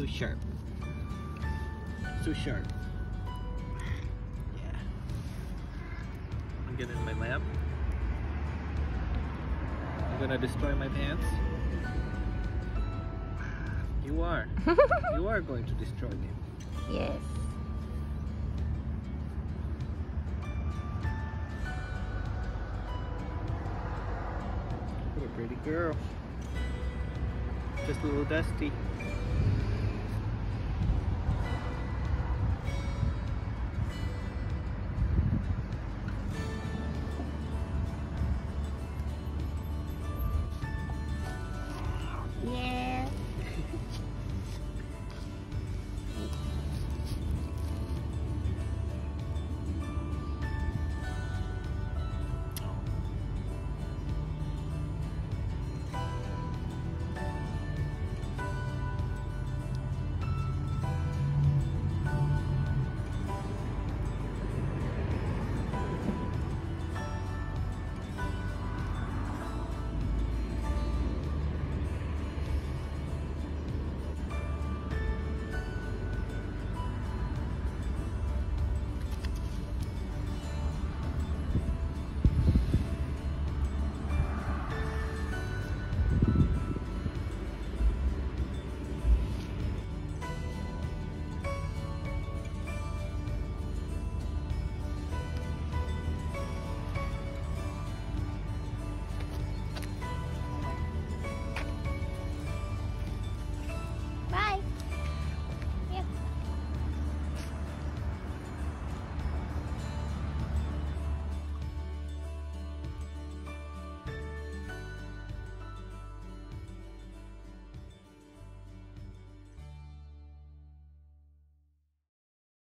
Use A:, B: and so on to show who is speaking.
A: So sharp. too sharp. Yeah. I'm getting in my lab. I'm gonna destroy my pants. You are. you are going to destroy them.
B: yes.
A: What a pretty girl. Just a little dusty.